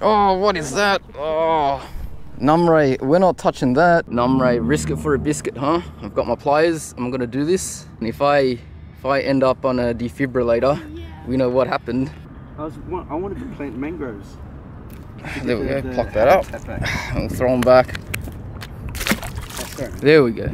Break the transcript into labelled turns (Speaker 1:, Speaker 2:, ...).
Speaker 1: Oh, what is that? Oh. Numbray, we're not touching that. Numbray, risk it for a biscuit, huh? I've got my pliers. I'm gonna do this. And if I if I end up on a defibrillator, we know what happened.
Speaker 2: I was I wanted to plant mangroves.
Speaker 1: There we go. Pluck that up. We'll throw them back. There we go.